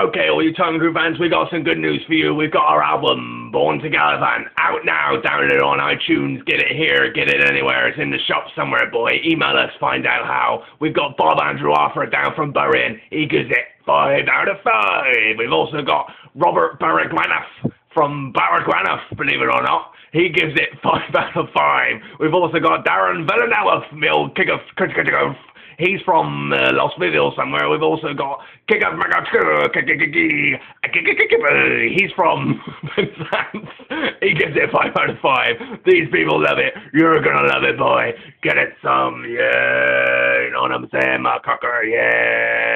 Okay, all you Tongue Crew fans, we got some good news for you. We've got our album, Born to Gallivant, out now. Download it on iTunes. Get it here, get it anywhere. It's in the shop somewhere, boy. Email us, find out how. We've got Bob Andrew Offer down from Burin. He gives it five out of five. We've also got Robert Barraguanaf from Barraguanaf, believe it or not. He gives it five out of five. We've also got Darren Villanova, Mill Kick of He's from uh, Las Vegas somewhere. We've also got Kick Up He's from He gives it 5 out of 5. These people love it. You're gonna love it, boy. Get it some, yeah. You know what I'm saying, my cocker, yeah.